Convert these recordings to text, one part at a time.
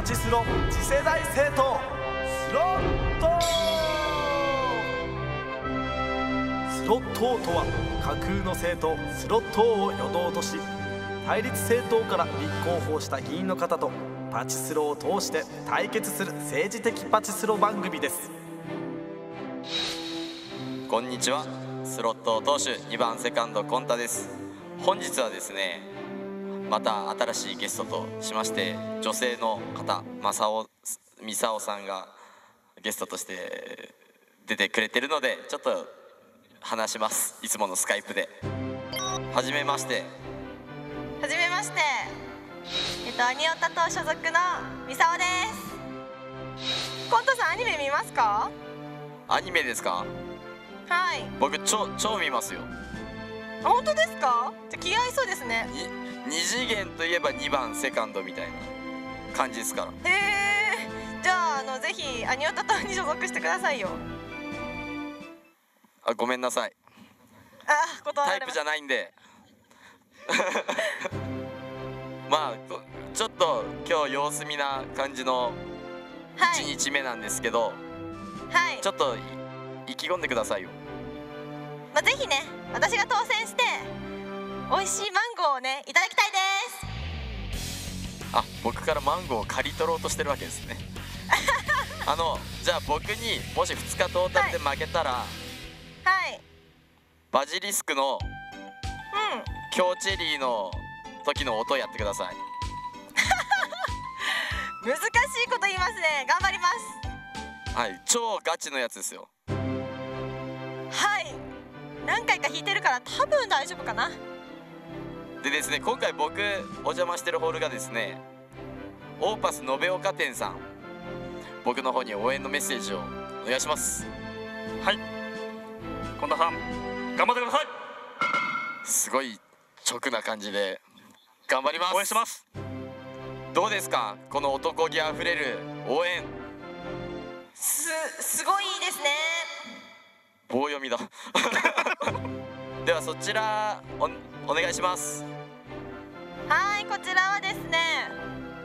パチスロ次世代政党スロットスロットとは架空の政党スロットを与党とし対立政党から立候補した議員の方とパチスロを通して対決する政治的パチスロ番組です。こんにちは。スロット投手2番セカンドコンタです。本日はですねまた新しいゲストとしまして女性の方正雄美沙さんがゲストとして出てくれてるのでちょっと話します。いつものスカイプで。はじめまして。はじめまして。えっとアニオタと所属のミサオです。コントさんアニメ見ますか？アニメですか？はい。僕超超見ますよ。あ本当ですか？じゃあ気合いそうですねに二次元といえば2番セカンドみたいな感じですから。へえ。じゃああのぜひアニオタ党に所属してくださいよ。あごめんなさい。あ断タイプじゃないんで。まあこちょっと今日様子見な感じのはい。1日目なんですけど、はい。ちょっとい意気込んでくださいよ。まあ、ぜひね私が当選して美味しいマンゴーをねいただきたいです。あ僕からマンゴーを刈り取ろうとしてるわけですね。あのじゃあ僕にもし2日トータルで負けたら、はい。バジリスクのうん。京チェリーの時の音やってください。難しいこと言いますね。頑張ります。はい超ガチのやつですよ。はい。何回か弾いてるから多分大丈夫かなでですね今回僕お邪魔してるホールがですねオーパス延岡店さん。僕の方に応援のメッセージをお願いします。はい。近田さん頑張ってください。すごい直な感じで頑張ります。応援してます。どうですか？この男気あふれる応援。すすごいですね。棒読みだ。ではそちらおお願いしますはいこちらはですね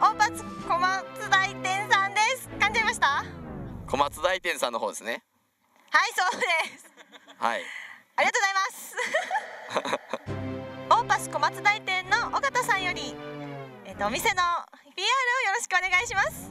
オーパス小松大店さんです。噛んじゃいました？はい小松大店さんの方ですね。そうです。はい。ありがとうございます。オーパス小松大店の尾形さんよりえっ、とお店の PR をよろしくお願いします。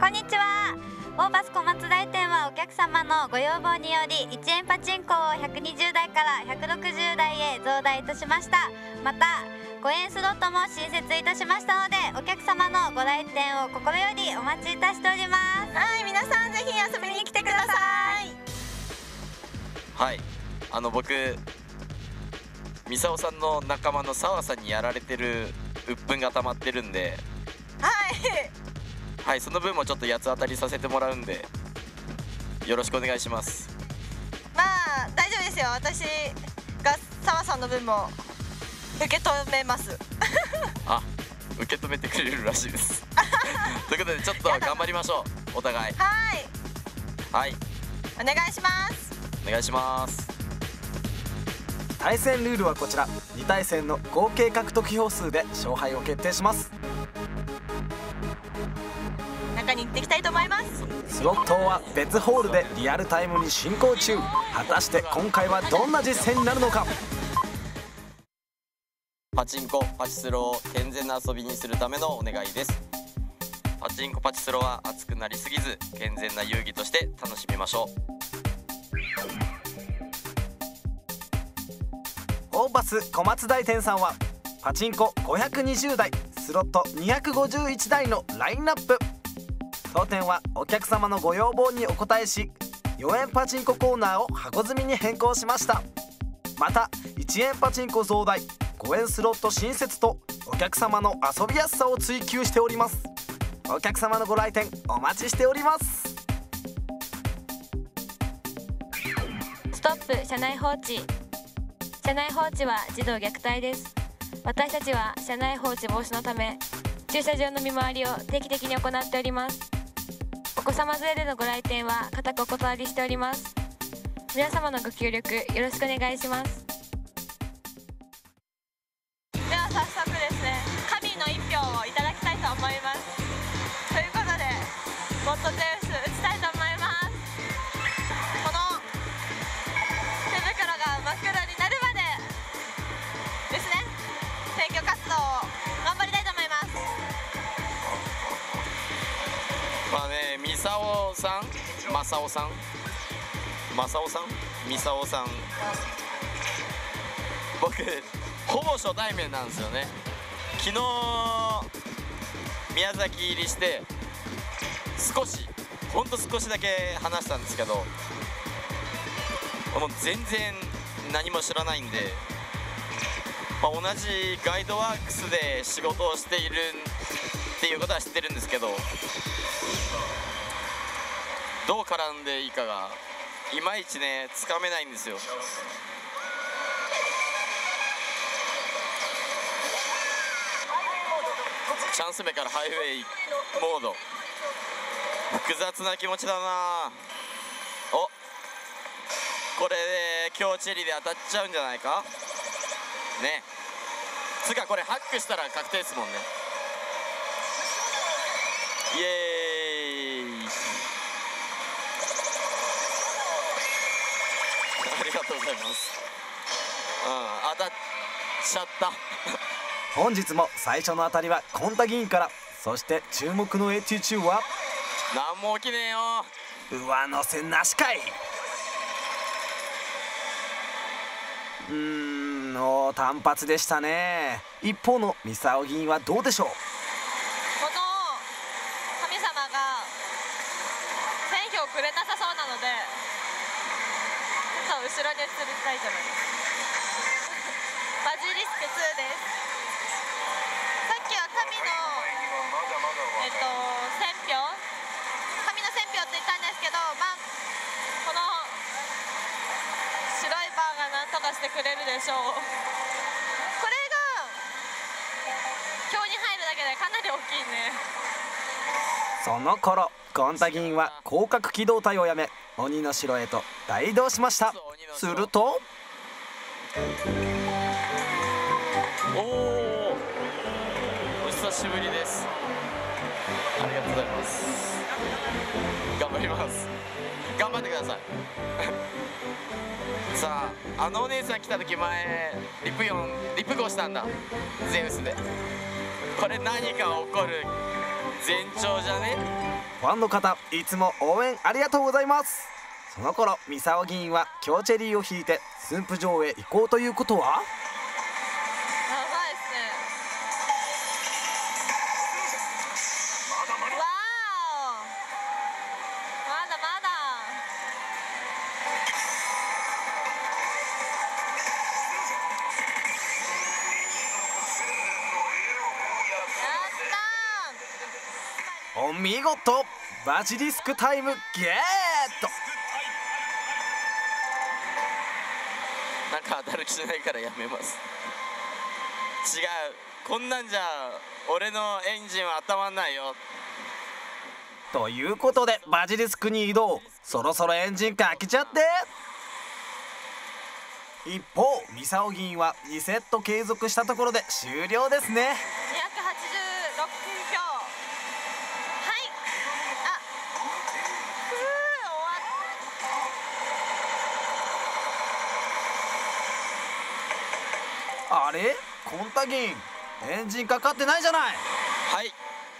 こんにちは。オーバス小松大店はお客様のご要望により1円パチンコを120台から160台へ増大いたしました。また5円スロットも新設いたしましたのでお客様のご来店を心よりお待ちいたしております。はい皆さんぜひ遊びに来てください。はいあの僕ミサオさんの仲間の澤さんにやられてる鬱憤が溜まってるんで。はい。はいその分もちょっと八つ当たりさせてもらうんで。よろしくお願いします。まあ大丈夫ですよ。私が澤さんの分も受け止めます。あ受け止めてくれるらしいです。ということでちょっと頑張りましょうお互い。はい。はい。お願いします。お願いします。対戦ルールはこちら。2対戦の合計獲得票数で勝敗を決定します。中に行っていきたいと思います。スロットは別ホールでリアルタイムに進行中。果たして今回はどんな実戦になるのかパチンコパチスロを健全な遊びにするためのお願いです。パチンコパチスロは熱くなりすぎず健全な遊戯として楽しみましょう。オーバス小松大店さんはパチンコ520台スロット251台のラインナップ。当店はお客様のご要望にお応えし4円パチンココーナーを箱積みに変更しました。また1円パチンコ増大5円スロット新設とお客様の遊びやすさを追求しております。お客様のご来店お待ちしております。ストップ車内放置。車内放置は児童虐待です。私たちは車内放置防止のため駐車場の見回りを定期的に行っております。お子様連れでのご来店は固くお断りしております。皆様のご協力よろしくお願いします。正雄さん。正雄さん？ミサオさん。僕ほぼ初対面なんですよね。昨日宮崎入りして少しほんと少しだけ話したんですけどもう全然何も知らないんで、まあ、同じガイドワークスで仕事をしているっていうことは知ってるんですけどどう絡んでいいかがいまいちねつかめないんですよ。チャンス目からハイウェイモード。複雑な気持ちだな。お。これで今日チェリーで当たっちゃうんじゃないか？ね。つかこれハックしたら確定ですもんね。イエーイありがとうございます。うん当たっちゃった。本日も最初の当たりはコンタ議員から。そして注目の AT 中は？何も起きねえよ。上乗せなしかい。うーんお単発でしたね。一方のミサオ議員はどうでしょうこの神様が選挙をくれなさそうなのでちょっと後ろに移りたいと思いますバジリスク2ですさっきは神のえっと選票神の選票って言ったんですけどまあこの白いバーが何とかしてくれるでしょう。これが今日に入るだけでかなり大きいね。その頃コンタ議員は広角機動隊をやめ鬼の城へと大移動しました。するとおおお久しぶりです。ありがとうございます。頑張ります。頑張ってくださいさああのお姉さん来た時前リプ4リプ5したんだ。ゼウスで。これ何か起こる。前兆じゃね？ファンの方いつも応援ありがとうございます。その頃三沢議員は京チェリーを引いて駿府城へ行こうということは？バジリスクタイムゲット。なんか当たる気しないからやめます。違う。こんなんじゃ俺のエンジンは温まんないよ。ということでバジリスクに移動。そろそろエンジンかけちゃって。一方ミサオ議員は2セット継続したところで終了ですね286票はいあふう終わっあれコンタ議員エンジンかかってないじゃない。はい。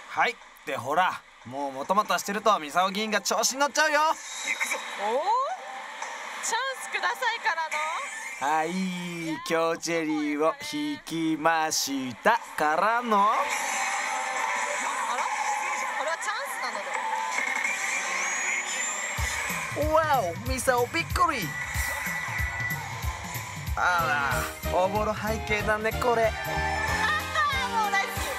はい。でほらもうもたもたしてるとミサオ議員が調子に乗っちゃうよ。おおチャンスくださいからの。はい。京チェリーを引きましたからの。あら？これはチャンスなので。わおミサオびっくりあらおぼろ背景だねこれ。ああもう大好き。テ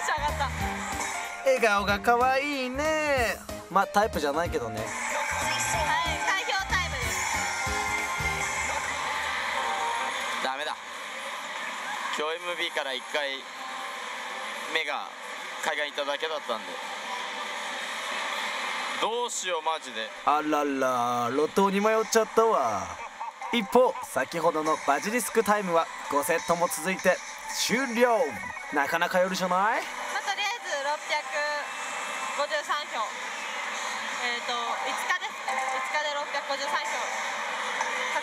ンション上がった。笑顔が可愛いね。まあタイプじゃないけどね。はい開票タイムです。ダメだ。今日 MB から1回目が海外行っただけだったんでどうしようマジで。あらら路頭に迷っちゃったわ。一方先ほどのバジリスクタイムは5セットも続いて終了。なかなかよるじゃない？まあ、とりあえず653票。えっ、ー、と5日ですね。5日で653票。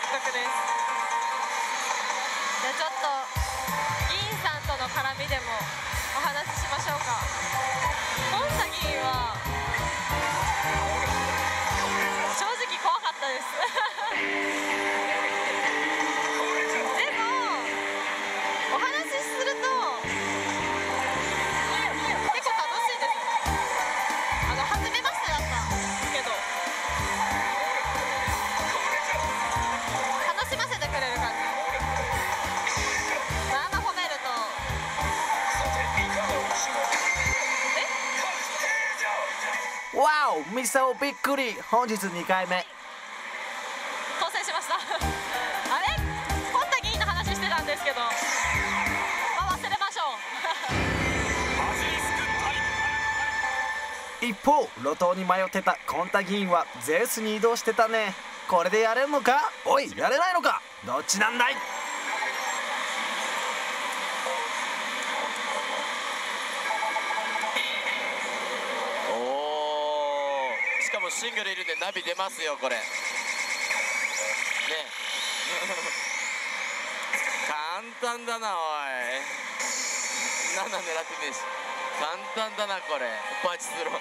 獲得です。じゃあちょっと議員さんとの絡みでもお話ししましょうか。本田議員はでもお話しすると結構楽しいですあの初めましてだったけど楽しませてくれる感じわおミサオびっくり本日2回目当選しました。あれ？本田議員の話してたんですけど、まあ、忘れましょう。一方路頭に迷ってたコンタ議員はゼウスに移動してたね。これでやれるのか？おいやれないのか？どっちなんだい？しかもシングルいるんでナビ出ますよこれ。ね簡単だなおい。7狙ってねえし。簡単だなこれ。パチスロー。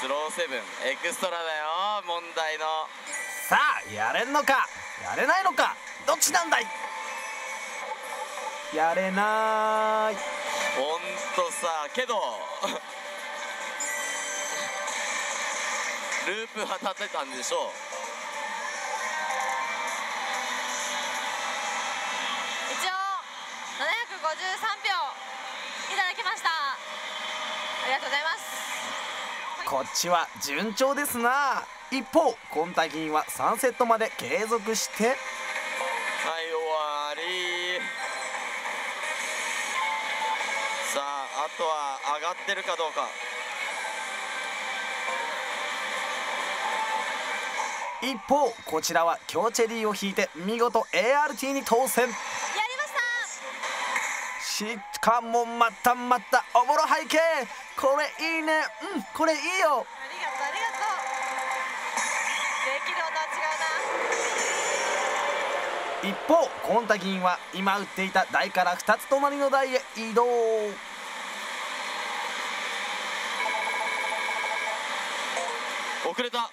スローセブン。エクストラだよ問題の。さあやれんのか？やれないのか？どっちなんだい？やれない。ほんとさけど ループは立てたんでしょう票いただきました。ありがとうございます。こっちは順調ですな。一方コンタ議員は3セットまで継続して。はい終わり。さああとは上がってるかどうか。一方こちらは強チェリーを引いて見事 ART に当選しかもまたまたおもろ背景これいいね。うんこれいいよ。ありがとう。ありがとう。できる音は違う。な一方コンタ議員は今打っていた台から2つ隣の台へ移動。遅れた。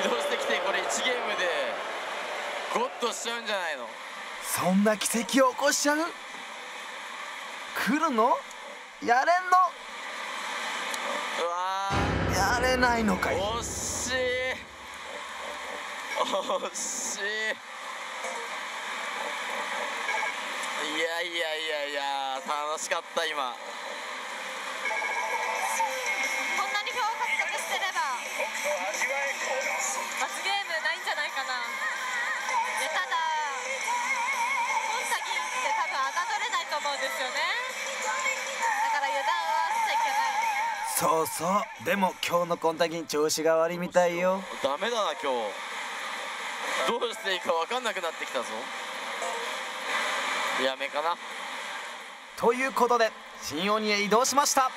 移動してきてこれ1ゲームでゴッとしちゃうんじゃないの？そんな奇跡を起こしちゃう？来るの？やれんうわのやれないのかい。ー惜しい。惜しい。いやいやいやいや楽しかった今。こんなに票を獲得してれば罰ゲームないんじゃないかな思うんですよね。だから油断はしちゃいけない。そうそう。でも今日のコンタ議員調子が悪いみたいよ。ダメだな今日。どうしていいか分かんなくなってきたぞ。やめかな。ということで新鬼へ移動しました。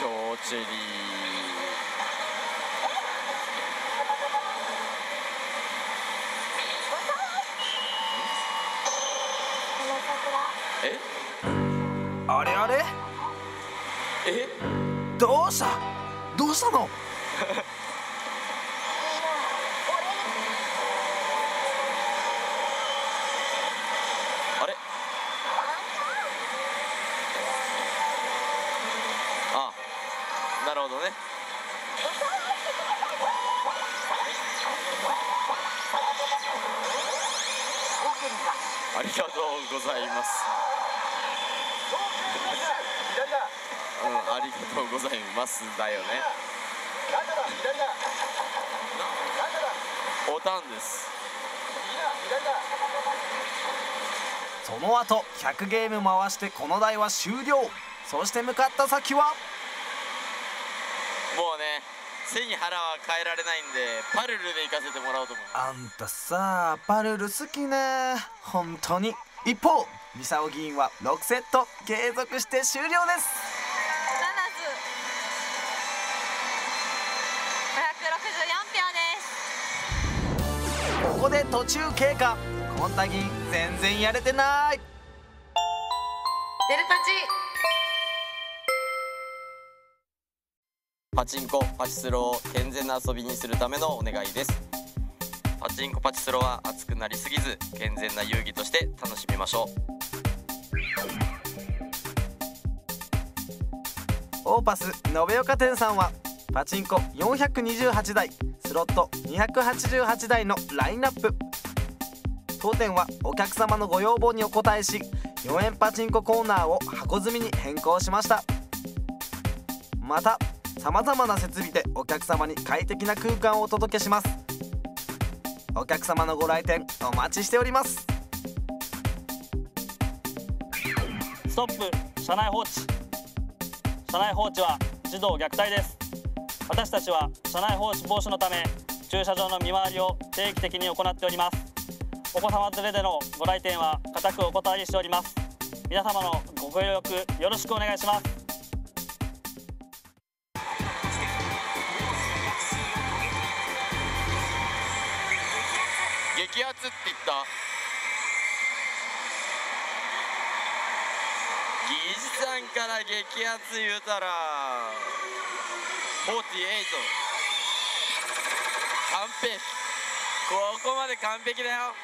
強チェリーどうした？どうしたのあれあなるほどねありがとうございますうん、ありがとうございますだよねおたんです。その後100ゲーム回してこの台は終了。そして向かった先は？もうね背に腹は変えられないんでパルルで行かせてもらおうと思います。あんたさパルル好きね。本当に。一方ミサオ議員は6セット継続して終了ですここで途中経過。コンタ議員全然やれてない。デルパパチンコパチスロを健全な遊びにするためのお願いです。パチンコパチスロは熱くなりすぎず健全な遊戯として楽しみましょオーパス延岡店さんはパチンコ428台スロット288台のラインナップ。当店はお客様のご要望にお応えし4円パチンココーナーを箱積みに変更しました。またさまざまな設備でお客様に快適な空間をお届けします。お客様のご来店お待ちしております。ストップ車内放置。車内放置は児童虐待です。私たちは車内放置防止のため駐車場の見回りを定期的に行っております。お子様連れでのご来店は固くお断りしております。皆様のご協力よろしくお願いします。激アツって言った。技術さんから激アツ言うたら。完璧。ここまで完璧だよ。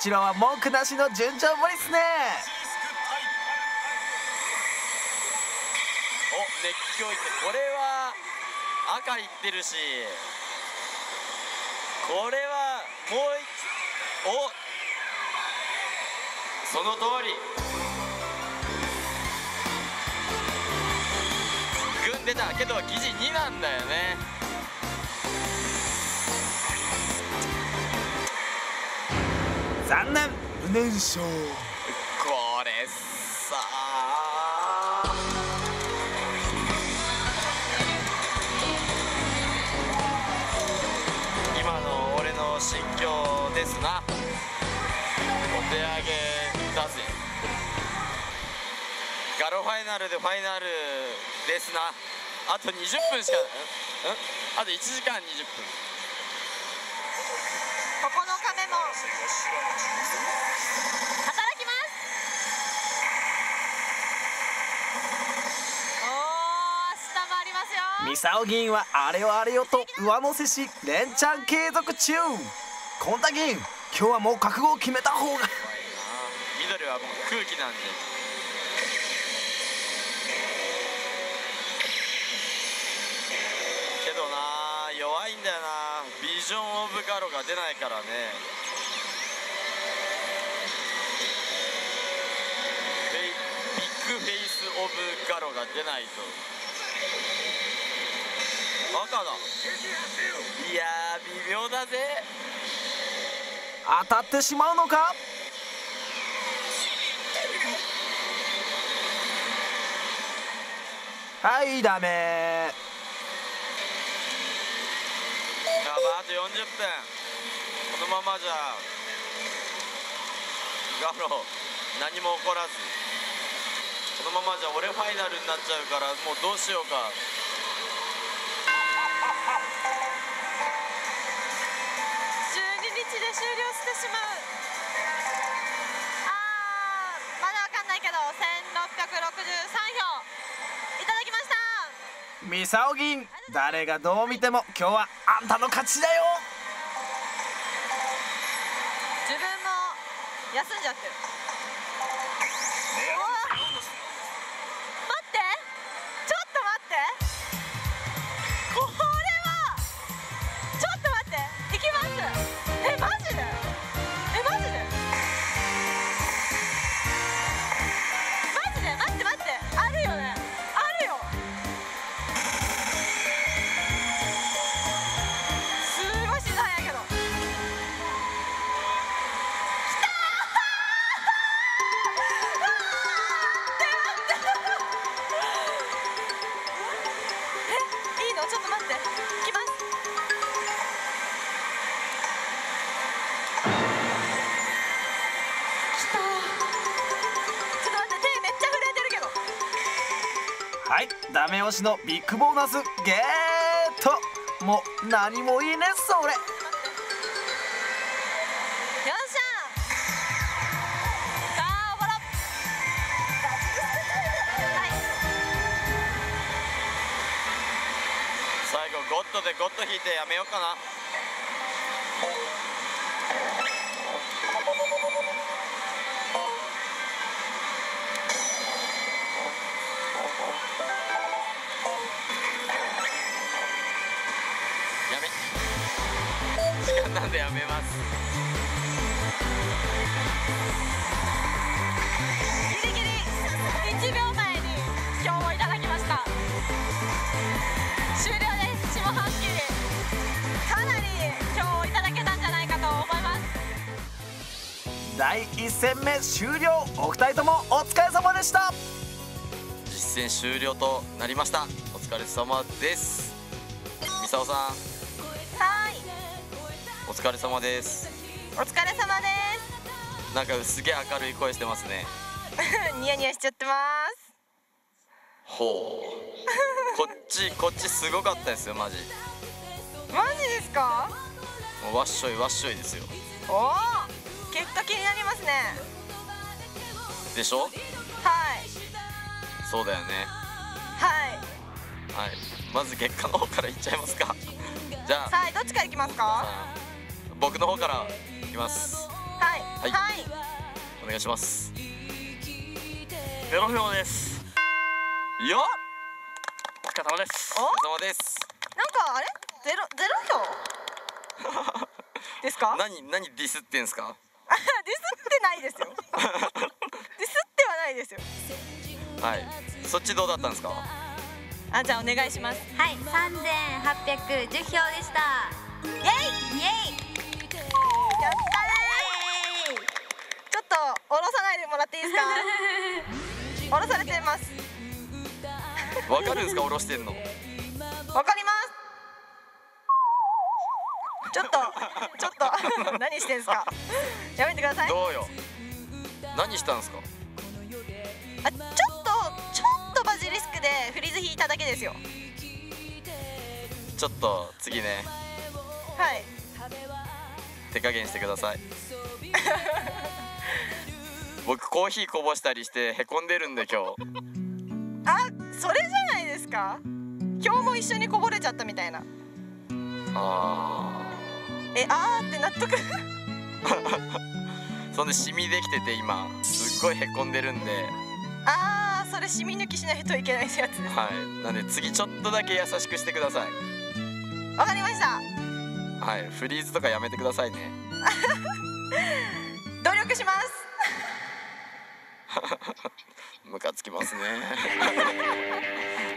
ちらは文句なしの順調ぶりっすね。お熱狂いってこれは赤いってるし。これはもう一おその通り。軍出たけど記事2なんだよね。残念。無念賞これさ。あ今の俺の心境ですな。お手上げだぜ。ガロファイナルでファイナルですな。あと20分しかん？ん？あと1時間20分9日目も働きますおー明日もありますよミサオ議員はあれよあれよと上乗せし連チャン継続中。コンタ議員今日はもう覚悟を決めた方が。緑はもう空気なんで。けどな弱いんだよなビジョン・オブ・ガロが出ないからねフェイビッグフェイス・オブ・ガロが出ないと。赤だ。いやー微妙だぜ。当たってしまうのか？はいダメ。やばあと40分。このままじゃガロ何も起こらずこのままじゃ俺ファイナルになっちゃうからもうどうしようか。12日で終了してしまう。あーまだわかんないけど1663票。いただきました。ミサオ議員誰がどう見ても今日はあんたの勝ちだよ。自分も休んじゃってるダメ押しのビッグボーナスゲートもう何もいいねそれよっ最後ゴッドでゴッド引いてやめようかなでやめます。ギリギリ1秒前に票をいただきました。終了です。下半期かなり票をいただけたんじゃないかと思います。第1戦目終了お二人ともお疲れ様でした。実戦終了となりました。お疲れ様です。みさおさん。はいお疲れ様です。お疲れ様でなんかすげえ明るい声してますね。す ニヤニヤしちゃってます。ほう。こっちこっちすごかったですよマジ。マジですか？もうわっしょいわっしょいですよ。おお結果気になりますね。でしょ？はい。そうだよね。はい。はい。まず結果の方からいっちゃいますか。じゃあ。はいどっちからいきますか？僕の方からいきます。はい。はい。はい。お願いします。ゼロ票です。よっ。お疲れ様です。お？お疲れ様です。なんかあれ？ゼロゼロ票？ですか？何何ディスってんすか？あ ディスってないですよ。ディスってはないですよ。はい。そっちどうだったんですか？あじゃあお願いします。はい。3810票でした。イエイ下ろさないでもらっていいですか？下ろされてます。わかるんですか？下ろしてんの。わかります。ちょっとちょっと 何してんすか？やめてください。あちょどうよ。何したんすか？っとちょっとバジリスクでフリーズ引いただけですよ。ちょっと次ね。はい。手加減してください 僕コーヒーこぼしたりしてへこんでるんで今日。あそれじゃないですか？今日も一緒にこぼれちゃったみたいな。あえあーって納得。ー そんでシミできてて今すっごいへこんでるんで。あーそれシミ抜きしないといけないやつ。ですはい。なんで次ちょっとだけ優しくしてください。わかりました。はい。フリーズとかやめてくださいね。努力します ムカつきますね。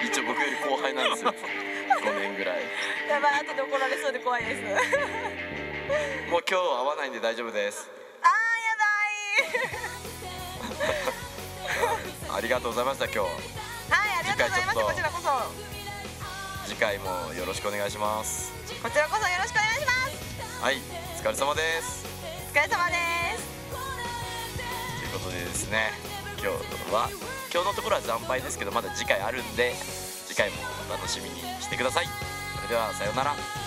一応僕より後輩なんですよ。5年ぐらい。やばい後で怒られそうで怖いです。もう今日会わないんで大丈夫です。やばい。ありがとうございました今日。はいありがとうございます。次回ちょっと。こちらこそ。次回もよろしくお願いします。こちらこそよろしくお願いします。はいお疲れ様です。お疲れ様ですですね。今日は今日のところは惨敗ですけどまだ次回あるんで次回もお楽しみにしてください。それではさようなら。